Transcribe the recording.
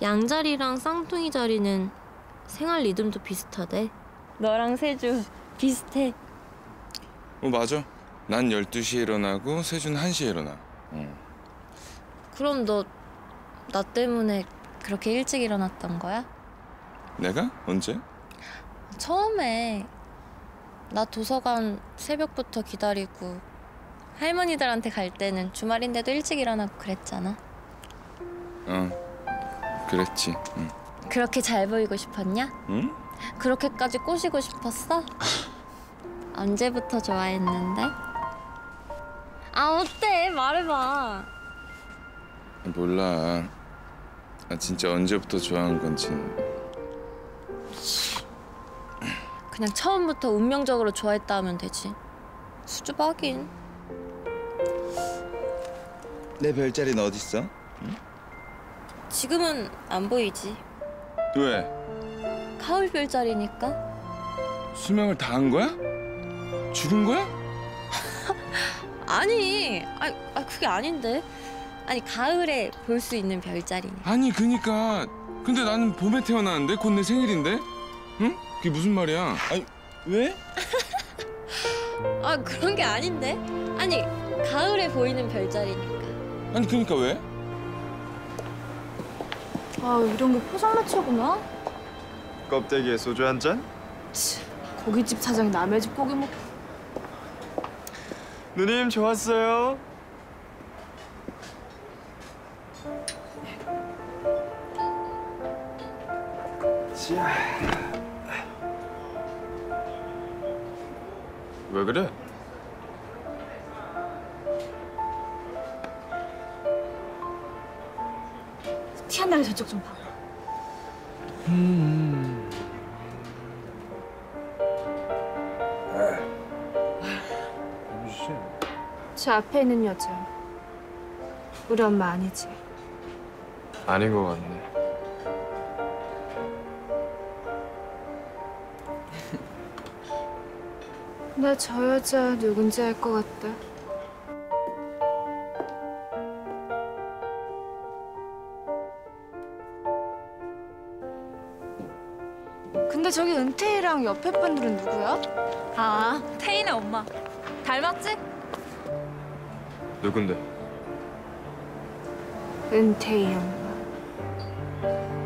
양자리랑 쌍둥이 자리는 생활 리듬도 비슷하대. 너랑 세주 비슷해. 어 맞아. 난 12시에 일어나고 세준 1시에 일어나. 응. 그럼 너 나 때문에 그렇게 일찍 일어났던 거야? 내가? 언제? 처음에 나 도서관 새벽부터 기다리고 할머니들한테 갈 때는 주말인데도 일찍 일어나고 그랬잖아. 어. 그랬지. 응. 그렇게 잘 보이고 싶었냐? 응? 그렇게까지 꼬시고 싶었어? 언제부터 좋아했는데? 아 어때? 말해봐. 몰라. 아 진짜 언제부터 좋아한 건지. 그냥 처음부터 운명적으로 좋아했다 하면 되지. 수줍하긴. 내 별자리는 어디 있어? 지금은 안 보이지. 왜? 가을 별자리니까. 수명을 다 한 거야? 죽은 거야? 아니, 아, 아 그게 아닌데. 아니 가을에 볼 수 있는 별자리니까. 아니 그니까. 근데 나는 봄에 태어나는데 곧 내 생일인데. 응? 그게 무슨 말이야? 아니 왜? 아 그런 게 아닌데. 아니 가을에 보이는 별자리니까. 아니 그니까 왜? 아 이런 게 포장마차구나? 껍데기에 소주 한 잔? 고깃집 사장이 남의 집 고기 먹고 누님 좋았어요. 자. 왜 그래? 티 안 나게 저쪽 좀 봐. 저 앞에 있는 여자 우리 엄마 아니지? 아닌 것 같네. 나 저 여자 누군지 알 것 같다. 근데 저기 은퇴이랑 옆에 분들은 누구야? 아, 태인의 엄마. 닮았지? 누군데? 은퇴이 엄마.